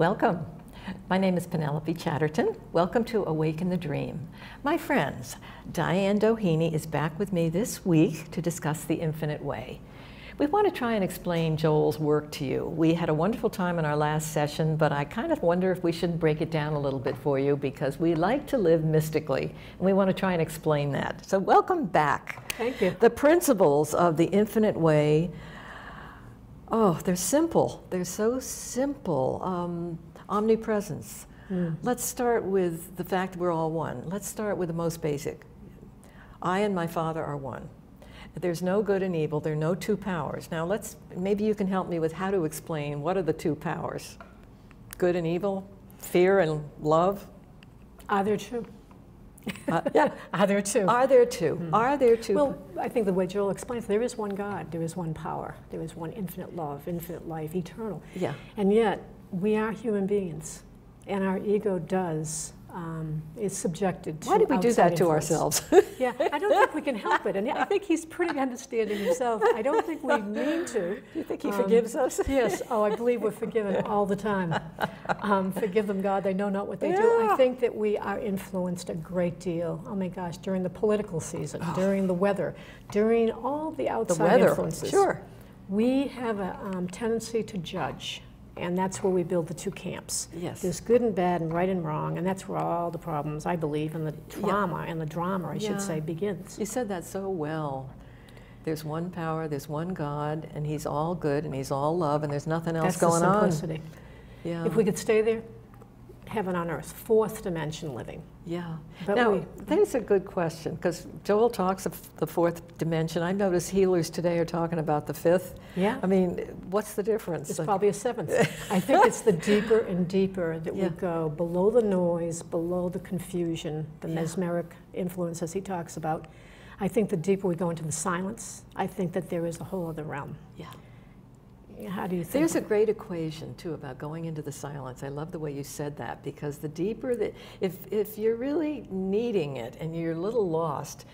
Welcome. My name is Penelope Chatterton. Welcome to Awake in the Dream. My friends, Diane Doheny is back with me this week to discuss the infinite way. We want to try and explain Joel's work to you. We had a wonderful time in our last session, but I kind of wonder if we shouldn't break it down a little bit for you because we like to live mystically, and we want to try and explain that. So, welcome back. Thank you. The principles of the infinite way, oh, they're simple. They're so simple. Um, omnipresence. Mm. Let's start with the fact we're all one. Let's start with the most basic. I and my Father are one. There's no good and evil. There are no two powers. Now let's, maybe you can help me with how to explain what are the two powers? Good and evil? Fear and love? Are there two? Uh, yeah. Are there two? Are there 2 Mm. Are there two? Well, I think the way Joel explains, there is one God, there is one power, there is one infinite love, infinite life, eternal. yeah. And yet, we are human beings, and our ego does, um, is subjected to Why did we do that to influence. ourselves? Yeah, I don't think we can help it, and I think he's pretty understanding himself. I don't think we mean to. Do you think he Um, forgives us? Yes, oh, I believe we're forgiven all the time. Um, forgive them, God, they know not what they do. I think that we are influenced a great deal, oh my gosh, during the political season, during the weather, during all the outside The weather. influences. Sure. We have a um, tendency to judge, and that's where we build the two camps. Yes. There's good and bad and right and wrong, and that's where all the problems, I believe, and the trauma and the drama, I Yeah. should say, begins. You said that so well. There's one power, there's one God, and He's all good and He's all love, and there's nothing else That's going the on. simplicity. Yeah. If we could stay there, heaven on earth, fourth dimension living. Yeah. But now, we- that's a good question because Joel talks of the fourth dimension. I notice healers today are talking about the fifth. Yeah. I mean, what's the difference? It's Like- probably a seventh. I think it's the deeper and deeper that Yeah. we go below the noise, below the confusion, the Yeah. mesmeric influence as he talks about. I think the deeper we go into the silence, I think that there is a whole other realm. yeah. How do you think? There's a great equation too about going into the silence. I love the way you said that because the deeper that, if, if you're really needing it and you're a little lost,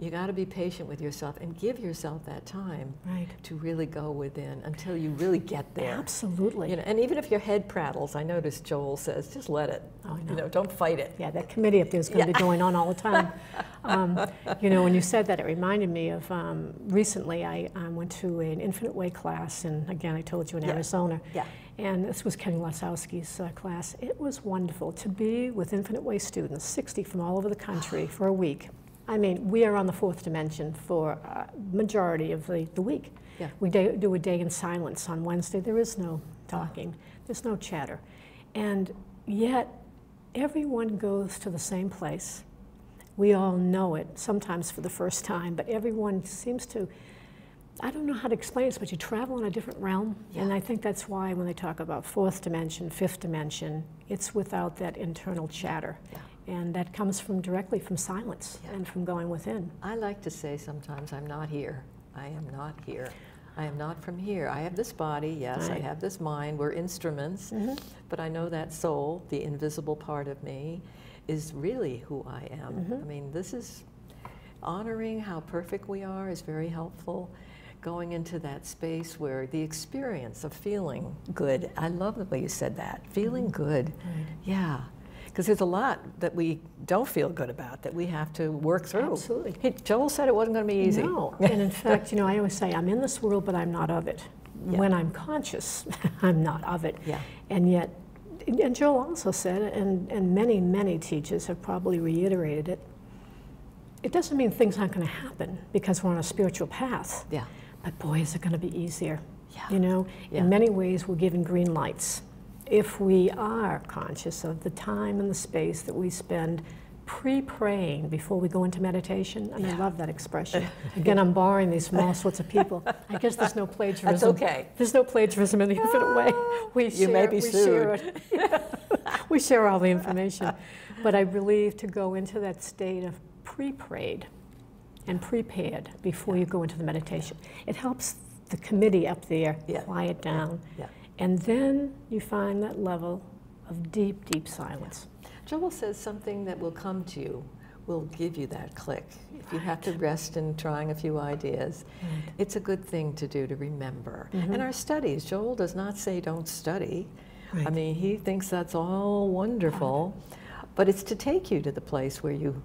you got to be patient with yourself and give yourself that time right. to really go within until you really get there. Absolutely. You know, and even if your head prattles, I notice Joel says, just let it. Oh, I You know. don't fight it. Yeah, that committee up there is going to Yeah. be going on all the time. Um, you know, when you said that, it reminded me of um, recently I um, went to an Infinite Way class, and again, I told you in Yeah. Arizona. Yeah. And this was Kenny Lasowski's uh, class. It was wonderful to be with Infinite Way students, 60 from all over the country for a week. I mean, we are on the fourth dimension for uh, majority of the, the week. Yeah. We day, do a day in silence on Wednesday. There is no talking. There's no chatter. And yet, everyone goes to the same place. We all know it, sometimes for the first time, but everyone seems to, I don't know how to explain this, but you travel in a different realm. And I think that's why when they talk about fourth dimension, fifth dimension, it's without that internal chatter. Yeah. And that comes from directly from silence Yeah. and from going within. I like to say sometimes, I'm not here. I am not here. I am not from here. I have this body, yes, I have this mind. We're instruments, mm-hmm. but I know that soul, the invisible part of me, is really who I am. Mm-hmm. I mean, this is honoring how perfect we are is very helpful. Going into that space where the experience of feeling good, I love the way you said that, feeling mm-hmm. good. Yeah. Because there's a lot that we don't feel good about that we have to work through. Absolutely. He, Joel said it wasn't going to be easy. No, and in fact, you know, I always say I'm in this world, but I'm not of it. Yeah. When I'm conscious, I'm not of it. Yeah. And yet, and Joel also said, and, and many, many teachers have probably reiterated it, it doesn't mean things aren't going to happen because we're on a spiritual path. Yeah. But boy, is it going to be easier. Yeah. You know, Yeah. in many ways, we're given green lights. If we are conscious of the time and the space that we spend pre praying before we go into meditation, and I love that expression. Again, I'm borrowing these from all sorts of people. I guess there's no plagiarism. That's okay. There's no plagiarism in the infinite way. We You share, may be we share we share all the information. But I believe to go into that state of pre prayed and prepared before you go into the meditation, it helps the committee up there Yeah. quiet down. Yeah. And then you find that level of deep, deep silence. Joel says something that will come to you will give you that click. If you have to rest in trying a few ideas, it's a good thing to do to remember. Mm-hmm. And our studies, Joel does not say don't study. I mean, he thinks that's all wonderful, but it's to take you to the place where you.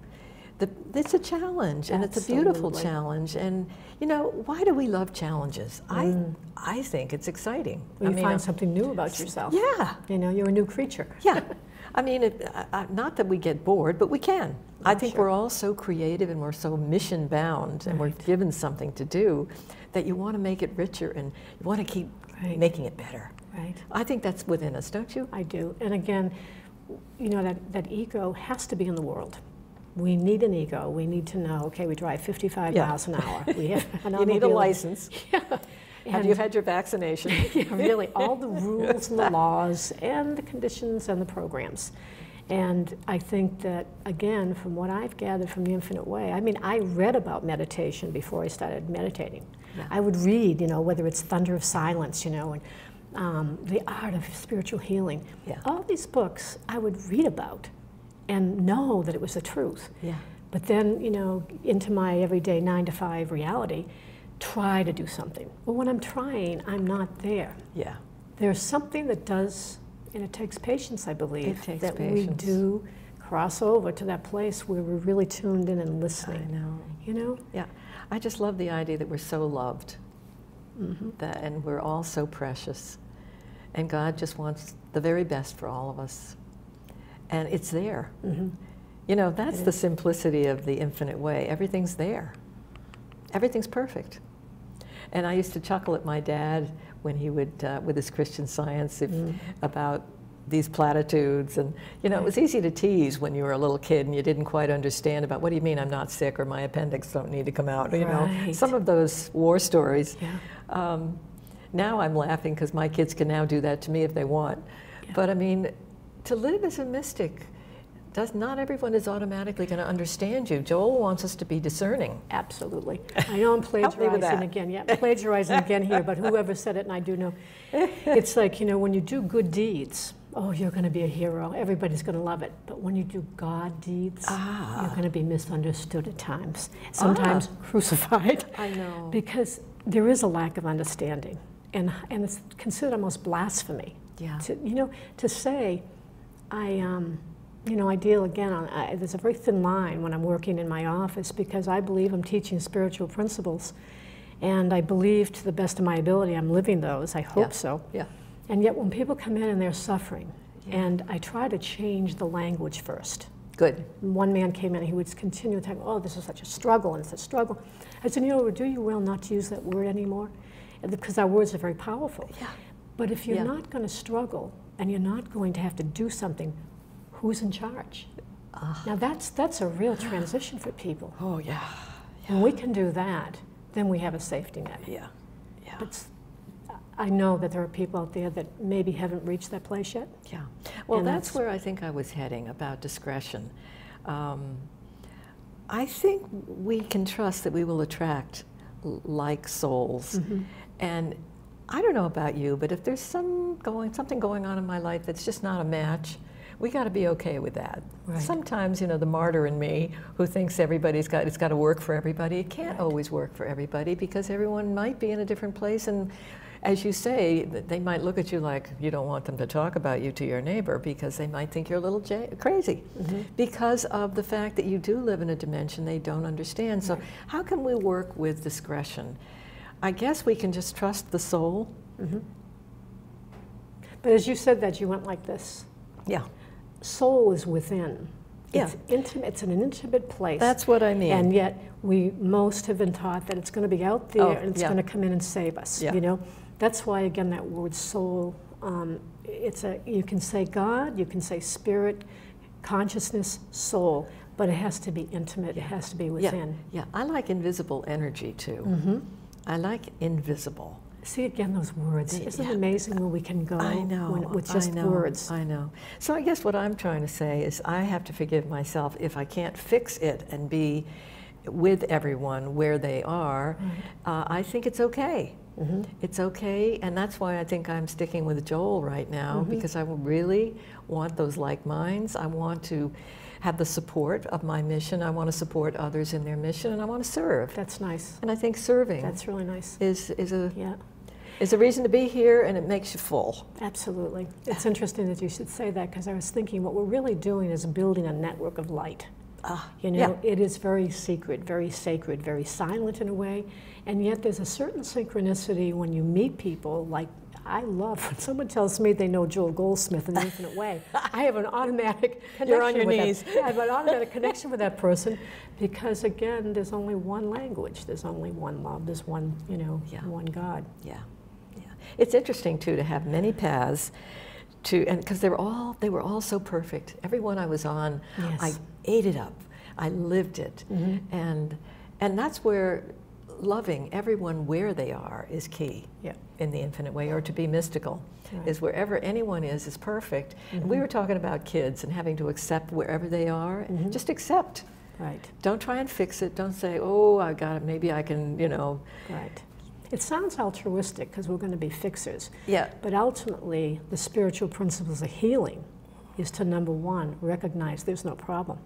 The, it's a challenge, and it's a beautiful challenge. And you know, why do we love challenges? Mm. I I think it's exciting. I you mean, find uh, something new about yourself. yeah, You know, you're a new creature. yeah. I mean, it, I, I, not that we get bored, but we can. I think sure. we're all so creative and we're so mission bound, and we're given something to do that you want to make it richer and you want to keep Right. making it better. Right. I think that's within us, don't you? I do. And again, you know, that, that ego has to be in the world. We need an ego. We need to know, okay, we drive 55 Yeah. miles an hour. We have You need a license. Have you had your vaccination? yeah, really, all the rules and the laws and the conditions and the programs. And I think that, again, from what I've gathered from the Infinite Way, I mean, I read about meditation before I started meditating. Yeah. I would read, you know, whether it's Thunder of Silence, you know, and um, The Art of Spiritual Healing. Yeah. All these books I would read about and know that it was the truth. Yeah. But then, you know, into my everyday nine to five reality, try to do something. Well, when I'm trying, I'm not there. Yeah. There's something that does, and it takes patience, I believe, It takes that we do cross over to that place where we're really tuned in and listening. I know. You know? Yeah. I just love the idea that we're so loved Mm-hmm. that, and we're all so precious. And God just wants the very best for all of us. And it's there. hmm You know, that's the simplicity of the infinite way. Everything's there. Everything's perfect. And I used to chuckle at my dad when he would, uh, with his Christian science, if, Mm. about these platitudes. And, you know, it was easy to tease when you were a little kid and you didn't quite understand about what do you mean I'm not sick or my appendix don't need to come out. You know, some of those war stories. Yeah. Um, now I'm laughing because my kids can now do that to me if they want. Yeah. But I mean, to live as a mystic, does not everyone is automatically going to understand you. Joel wants us to be discerning. Absolutely. I know I'm Help me with plagiarizing again. Yeah, plagiarizing again here, but whoever said it, and I do know. It's like, you know, when you do good deeds, oh, you're going to be a hero. Everybody's going to love it. But when you do God deeds, Ah. you're going to be misunderstood at times, sometimes crucified. I know. Because there is a lack of understanding. And, and it's considered almost blasphemy. Yeah. To, you know, to say, I, um, you know, I deal again on, I, there's a very thin line when I'm working in my office because I believe I'm teaching spiritual principles. And I believe to the best of my ability I'm living those. I hope Yeah. so. Yeah. And yet when people come in and they're suffering, Yeah. and I try to change the language first. Good. One man came in and he would continue to talk, oh, this is such a struggle, and it's a struggle. I said, you know, do you well not to use that word anymore? Because our words are very powerful. Yeah. But if you're Yeah. not going to struggle and you're not going to have to do something, who's in charge? Ah. Now that's, that's a real transition for people. Oh, yeah. When we can do that, then we have a safety net. Yeah. Yeah. But I know that there are people out there that maybe haven't reached that place yet. Yeah. Well, that's, that's- where I think I was heading about discretion. Um, I think we can trust that we will attract like souls. Mm-hmm. And I don't know about you, but if there's some going, something going on in my life that's just not a match, we got to be okay with that. Right. Sometimes, you know, the martyr in me who thinks everybody's got it's got to work for everybody. It can't Right. always work for everybody because everyone might be in a different place and as you say, they might look at you like you don't want them to talk about you to your neighbor because they might think you're a little crazy Mm-hmm. because of the fact that you do live in a dimension they don't understand. So, how can we work with discretion? I guess we can just trust the soul. Mm-hmm. But as you said that, you went like this. Yeah, Soul is within. Yeah. It's intimate. It's in an intimate place. that's what I mean. And yet, we most have been taught that it's going to be out there Oh, and it's yeah. going to come in and save us. Yeah. You know, that's why again that word soul. Um, it's a you can say God, you can say spirit, consciousness, soul, but it has to be intimate. It has to be within. yeah, yeah. I like invisible energy too. hmm I like invisible. See again those words. Isn't it amazing where we can go I know. when, with I just know, words? I know. So I guess what I'm trying to say is I have to forgive myself if I can't fix it and be with everyone where they are. Uh, I think it's okay. hmm It's okay, and that's why I think I'm sticking with Joel right now Mhm. because I really want those like minds. I want to have the support of my mission. I want to support others in their mission, and I want to serve. That's nice. And I think serving That's really nice. is is a Yeah. It's a reason to be here, and it makes you full. Absolutely. It's interesting that you should say that because I was thinking what we're really doing is building a network of light. Ah, You know, it is very secret, very sacred, very silent in a way, and yet there's a certain synchronicity when you meet people. Like I love when someone tells me they know Joel Goldsmith in the Infinite Way. I have an automatic connection You're on your with that- knees. yeah, I have an automatic connection with that person because again, there's only one language, there's only one love, there's one, you know, Yeah. one God. Yeah, yeah. It's interesting too to have many paths to, and because they were all they were all so perfect. Every one I was on, I ate it up. I lived it, Mhm. and and that's where loving everyone where they are is key Yeah. in the infinite way, or to be mystical. Right. Is wherever anyone is is perfect. And we Mhm. were talking about kids and having to accept wherever they are. Mhm. Just accept. Right. Don't try and fix it. Don't say, "Oh, I got it. Maybe I can," you know. Right. It sounds altruistic because we're going to be fixers, Yeah. but ultimately, the spiritual principles of healing is to number one, recognize there's no problem.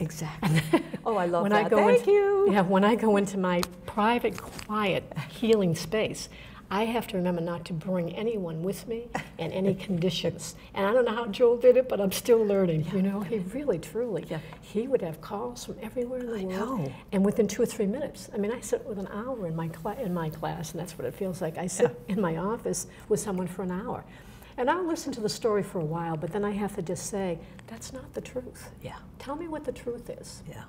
Exactly. oh, I love When that. I go Thank into- you. Yeah, when I go into my private, quiet healing space, I have to remember not to bring anyone with me and any conditions. And I don't know how Joel did it, but I'm still learning. You know, he really, truly, Yeah. he would have calls from everywhere in the I world. know. And within two or three minutes, I mean, I sit with an hour in my, cla- in my class, and that's what it feels like. I sit in my office with someone for an hour. And I'll listen to the story for a while, but then I have to just say, that's not the truth. Yeah. Tell me what the truth is. Yeah.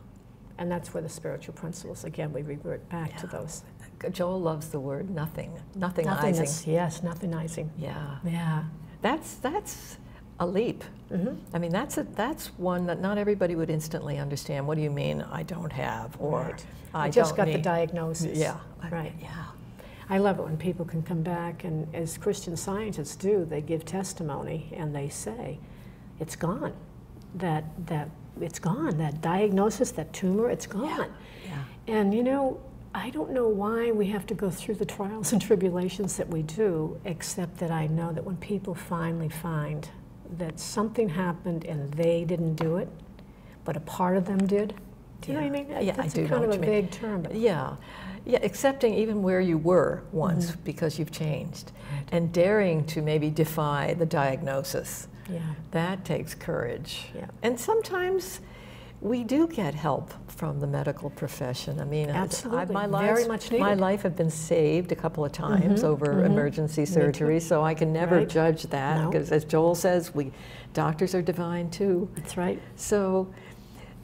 And that's where the spiritual principles, again, we revert back to those. Joel loves the word nothing. Nothingizing. Nothingness, yes, nothingizing. Yeah. Yeah. That's that's a leap. Mm-hmm. I mean, that's a that's one that not everybody would instantly understand. What do you mean I don't have or Right. I, I just got need. the diagnosis. Yeah. Right. Yeah. I love it when people can come back and, as Christian scientists do, they give testimony and they say, it's gone. That, that it's gone. That diagnosis, that tumor, it's gone. Yeah. And you know, I don't know why we have to go through the trials and tribulations that we do, except that I know that when people finally find that something happened and they didn't do it, but a part of them did. Do you know what I Yeah. mean? Yeah, I That's do know kind what of a vague term, but Yeah. Yeah, accepting even where you were once Mm-hmm. because you've changed and daring to maybe defy the diagnosis. Yeah, That takes courage. Yeah. And sometimes we do get help from the medical profession. I mean, I- I- Absolutely. my much my life have been saved a couple of times Mhm, over mhm. emergency too. surgery, so I can never Right. judge that No. because, as Joel says, we doctors are divine too. that's right. So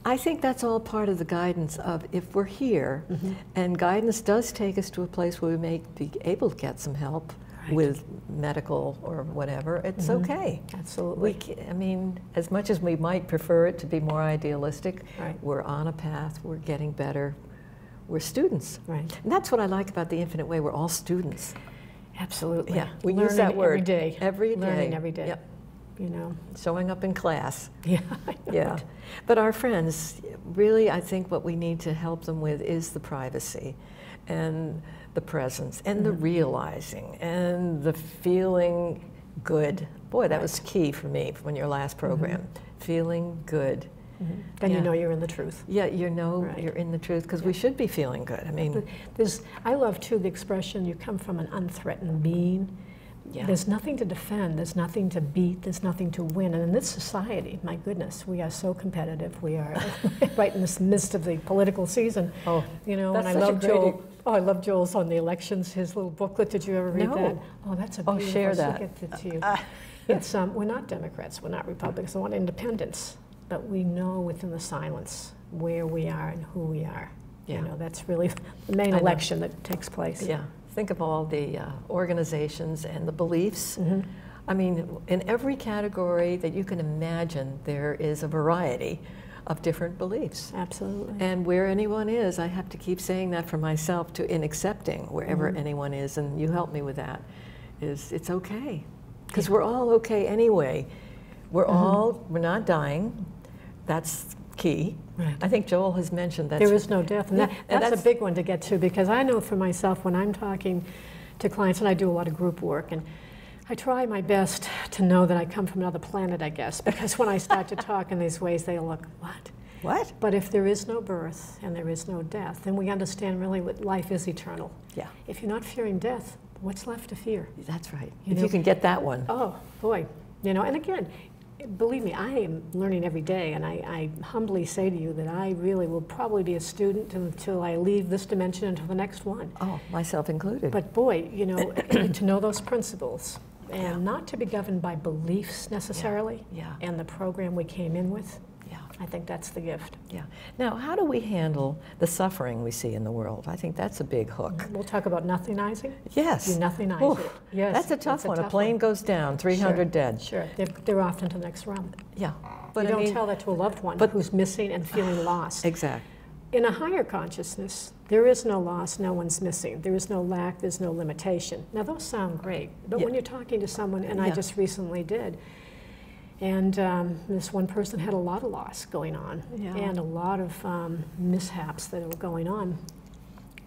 I think that's all part of the guidance of if we're here, Mm-hmm. and guidance does take us to a place where we may be able to get some help Right. with medical or whatever, it's Mhm. okay. Absolutely. We, I mean, as much as we might prefer it to be more idealistic, Right. we're on a path, we're getting better, we're students. Right. And that's what I like about the Infinite Way, we're all students. Absolutely. Yeah, we use that every word day. every Learning day. every day. Yep. You know. Showing up in class. Yeah. Yeah, it. but our friends, really, I think what we need to help them with is the privacy and the presence and the Mhm. realizing and the feeling good. Boy, that was key for me from your last program. Feeling good. Mhm. Then Yeah. you know you're in the truth. Yeah, you know Right. you're in the truth because we should be feeling good. I mean, There's, I love too the expression you come from an unthreatened being. yeah, There's nothing to defend, there's nothing to beat, there's nothing to win. And in this society, my goodness, we are so competitive. We are right in this midst of the political season. oh, You know, and I love Joel. Oh, I love Joel's on the elections, his little booklet. Did you ever read No. that? Oh, that's a Oh, beautiful. share I'll that. get it to you. It's, um, we're not Democrats, we're not Republicans, we want independence, but we know within the silence where we are and who we are. Yeah. You know, that's really the main I know. election that takes place. yeah. Think of all the uh, organizations and the beliefs. Mhm. I mean, in every category that you can imagine, there is a variety of different beliefs. Absolutely. And where anyone is, I have to keep saying that for myself to in accepting wherever Mhm. anyone is, and you help me with that, is it's okay. Because we're all okay anyway. We're Mhm. all, we're not dying. That's key. Right. I think Joel has mentioned that. There is no death. And, that, and that's, that's- a big one to get to because I know for myself when I'm talking to clients, and I do a lot of group work, and I try my best to know that I come from another planet, I guess, because when I start to talk in these ways, they look, what? What? But if there is no birth and there is no death, then we understand really what life is eternal. Yeah. If you're not fearing death, what's left to fear? That's right. You if know- you can get that one. Oh, boy. You know, and again, believe me, I am learning every day, and I, I humbly say to you that I really will probably be a student until I leave this dimension until the next one. Oh, myself included. But boy, you know, to know those principles and Yeah. not to be governed by beliefs necessarily yeah. and the program we came in with, yeah, I think that's the gift. yeah. Now, how do we handle the suffering we see in the world? I think that's a big hook. We'll talk about nothingizing. Yes. You nothingize Oof, it. Yes. That's a tough one. A plane goes down, 300 Sure. dead. Sure, they're, they're off into the next realm. Yeah. But you I don't mean, tell that to a loved one but- who's missing and feeling lost. Exact. In a higher consciousness, there is no loss, no one's missing. There is no lack, there's no limitation. Now, those sound great, but Yeah. when you're talking to someone, and I just recently did, and um, this one person had a lot of loss going on Yeah. and a lot of um, mishaps that were going on.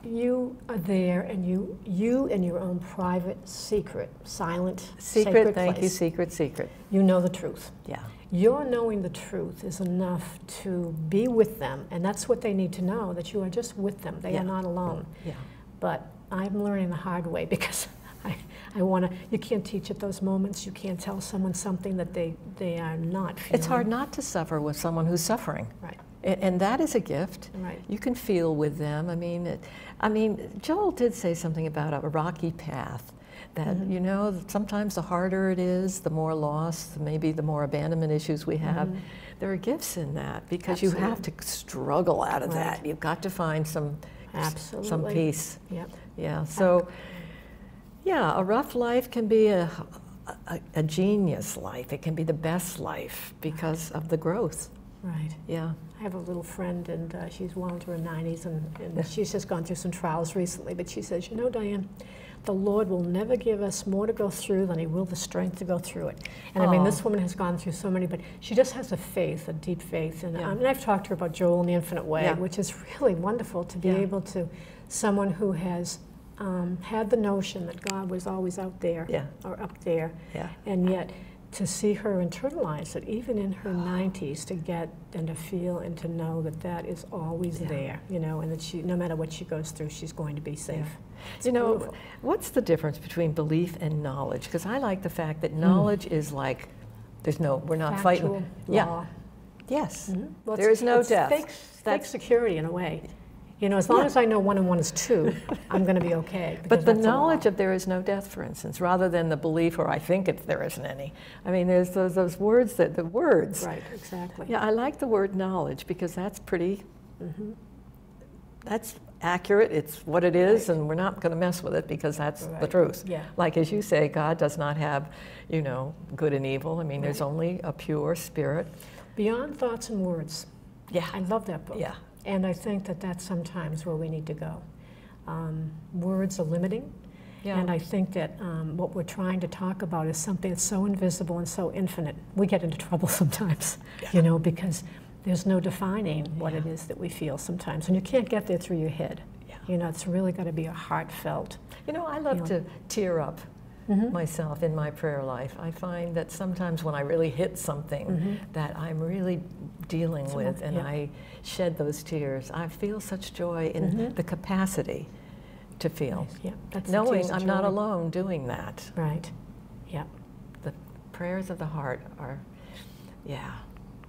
You are there, and you, you in your own private, secret, silent, Secret, thank you, secret, secret. you know the truth. Yeah. Your knowing the truth is enough to be with them, and that's what they need to know that you are just with them. They Yeah. are not alone. Yeah. But I'm learning the hard way because I, I want to, you can't teach at those moments. You can't tell someone something that they, they are not feeling. It's hard not to suffer with someone who's suffering. Right, And that is a gift. right. You can feel with them. I mean, it, I mean, Joel did say something about a rocky path. That Mhm. you know, sometimes the harder it is, the more loss, maybe the more abandonment issues we have. Mhm. There are gifts in that because you have to struggle out of that. You've got to find some Absolutely. some peace. Yep. Yeah. So, yeah, a rough life can be a, a, a genius life. It can be the best life because of the growth. Right. Yeah. I have a little friend, and uh, she's well into her 90s, and, and she's just gone through some trials recently. But she says, You know, Diane, the Lord will never give us more to go through than He will the strength to go through it. And I mean, this woman has gone through so many, but she just has a faith, a deep faith. And, Yeah. um, and I've talked to her about Joel in the Infinite Way, Yeah. which is really wonderful to be Yeah. able to, someone who has um, had the notion that God was always out there or up there, Yeah. and yet to see her internalize it, even in her 90s, to get and to feel and to know that that is always Yeah. there, you know, and that she, no matter what she goes through, she's going to be safe. It's You know, beautiful. what's the difference between belief and knowledge? Because I like the fact Hmm. that knowledge is like, there's no, we're not Factual fighting. Yeah. law. Yes. Mhm. Well, There is no it's death. Fake, fake security in a way. You know, as long Yeah. as I know one and one is two, I'm going to be okay. But the that's a law. knowledge of there is no death, for instance, rather than the belief or I think it, there isn't any. I mean, there's those, those words that, the words. Right, exactly. Yeah, I like the word knowledge because that's pretty, Mhm. that's accurate, it's what it is, Right. and we're not going to mess with it because that's the truth. Yeah. Like as you say, God does not have, you know, good and evil. I mean, there's only a pure spirit. Beyond thoughts and words. Yeah. I love that book. Yeah. And I think that that's sometimes where we need to go. Um, words are limiting. Yeah. And I think that um, what we're trying to talk about is something that's so invisible and so infinite. We get into trouble sometimes, you know, because there's no defining what it Yeah. is that we feel sometimes. And you can't get there through your head. Yeah. You know, it's really got to be a heartfelt. You know, I love know. to tear up Mhm. myself in my prayer life. I find that sometimes when I really hit something Mhm. that I'm really dealing So, with and yeah. I shed those tears, I feel such joy in Mhm. the capacity to feel. Yeah, that's Knowing I'm not alone doing that. Right. Yeah. The prayers of the heart are, yeah,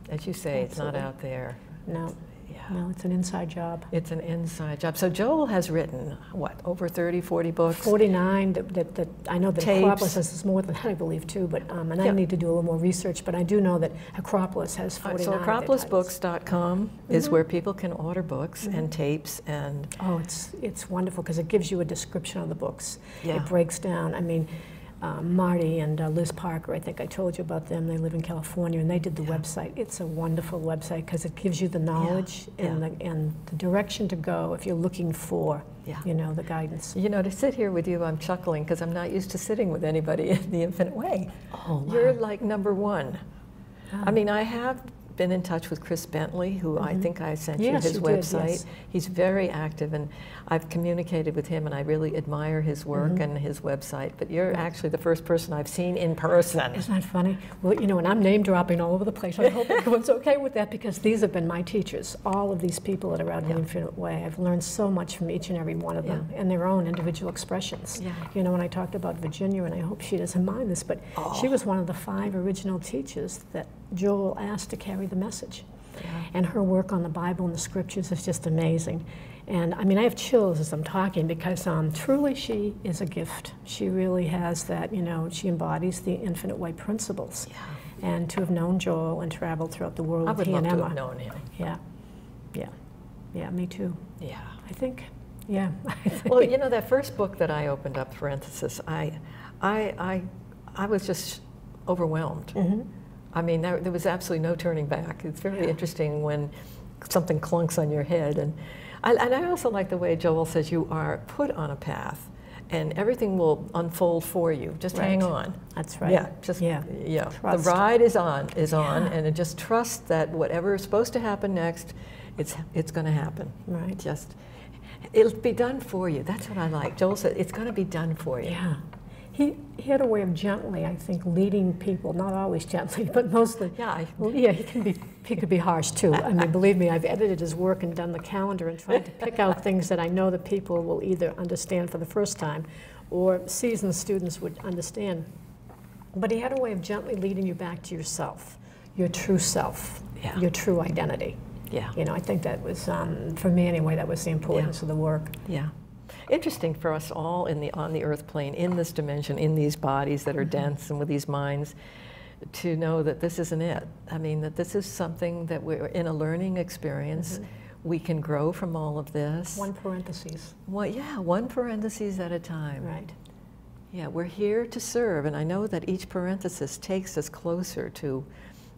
as you say, it's not out there. No, Yeah. no, it's an inside job. It's an inside job. So Joel has written, what, over 30, 40 books? 49 that, that, that I know that Tapes. Acropolis has more than that, I believe, too, but, um, and I need to do a little more research, but I do know that Acropolis has Uh, 49. So of their titles. acropolisbooks.com is Mhm. where people can order books Mhm. and tapes and Oh, it's, it's wonderful because it gives you a description of the books. Yeah. It breaks down, I mean, um, Marty and uh, Liz Parker, I think I told you about them, they live in California, and they did the Yeah. website. It's a wonderful website because it gives you the knowledge and, yeah. the, and the direction to go if you're looking for, Yeah. you know, the guidance. You know, to sit here with you, I'm chuckling because I'm not used to sitting with anybody in the infinite way. Oh, You're like number one. I Ah. mean, I have been in touch with Chris Bentley, who I Mhm. think I sent Yes, you his you did, website. yes. He's very active, and I've communicated with him, and I really admire his work Mhm. and his website. But you're actually the first person I've seen in person. Isn't that funny? Well, you know, and I'm name dropping all over the place. I hope everyone's okay with that because these have been my teachers. All of these people that are out in Yeah. the Infinite Way. I've learned so much from each and every one of them and their own individual expressions. Yeah. You know, when I talked about Virginia, and I hope she doesn't mind this, but she Oh. was one of the five original teachers that Joel asked to carry the message. Yeah. And her work on the Bible and the scriptures is just amazing. And I mean, I have chills as I'm talking because um, truly she is a gift. She really has that, you know, she embodies the infinite way principles. Yeah. And to have known Joel and traveled throughout the world I with would he love and to Emma. have known him. Yeah, yeah, yeah, me too. Yeah. I think, yeah. I think- Well, you know, that first book that I opened up, parenthesis, I, I, I, I was just overwhelmed. Mm -hmm. I mean, there, there was absolutely no turning back. It's very Yeah. interesting when something clunks on your head. And I, and I also like the way Joel says you are put on a path and everything will unfold for you. Just hang on. That's right. Yeah, just Yeah. yeah. Trust. The ride is on, is on, and just trust that whatever is supposed to happen next, it's it's going to happen. Right. Just it'll be done for you. That's what I like. Joel said it's going to be done for you. Yeah. He, he had a way of gently, I think, leading people, not always gently, but mostly. Yeah, I- Well, yeah, he can be, he could be harsh too. I mean, believe me, I've edited his work and done the calendar and tried to pick out things that I know that people will either understand for the first time or seasoned students would understand. But he had a way of gently leading you back to yourself, your true self, Yeah. your true identity. Yeah. You know, I think that was, um, for me anyway, that was the importance of the work. Yeah. Interesting for us all in the on the earth plane, in this dimension, in these bodies that are dense and with these minds, to know that this isn't it. I mean, that this is something that we're in a learning experience. We can grow from all of this. One parenthesis. Well, yeah, one parenthesis at a time. Right. Yeah, we're here to serve, and I know that each parenthesis takes us closer to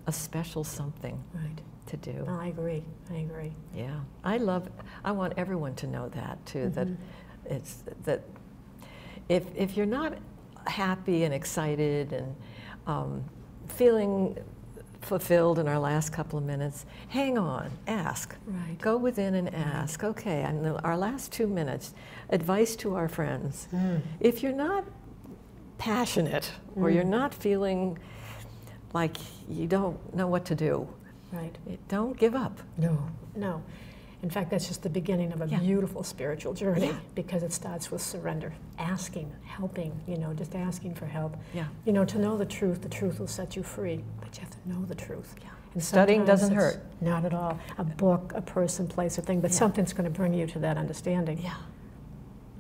a special something Right. to do. No, I agree. I agree. Yeah, I love. I want everyone to know that too. That Mhm. It's that if if you're not happy and excited and um, feeling fulfilled in our last couple of minutes, hang on, ask. Right. Go within and ask. Okay, and the, our last two minutes, advice to our friends. Mm. If you're not passionate or you're Mm. not feeling like you don't know what to do, Right. don't give up. No. No. In fact, that's just the beginning of a Yeah. beautiful spiritual journey Yeah. because it starts with surrender, asking, helping, you know, just asking for help. Yeah. You know, to know the truth, the truth will set you free, but you have to know the truth. Yeah. And Studying doesn't hurt. Not at all. A book, a person, place, a thing, but Yeah. something's going to bring you to that understanding. Yeah.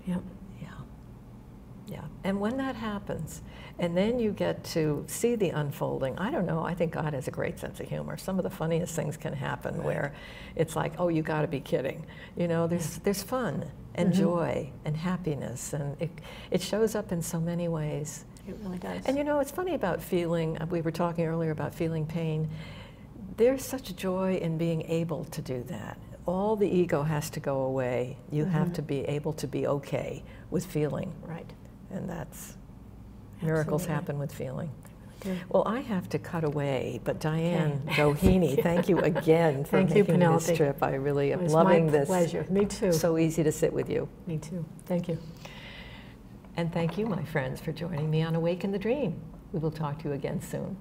Yeah. Yeah. And when that happens, and then you get to see the unfolding, I don't know, I think God has a great sense of humor. Some of the funniest things can happen Right. where it's like, oh, you got to be kidding. You know, there's, there's fun and Mhm. joy and happiness, and it, it shows up in so many ways. It really does. And you know, it's funny about feeling, uh, we were talking earlier about feeling pain. There's such joy in being able to do that. All the ego has to go away. You have Mhm. to be able to be okay with feeling. right. And that's, miracles happen with feeling. Yeah. Well, I have to cut away, but Diane Okay. Doheny, thank you again for Thank you, making this trip. I really am It was loving my this. pleasure. Me too. So easy to sit with you. Me too. Thank you. And thank you, my friends, for joining me on Awake in the Dream. We will talk to you again soon.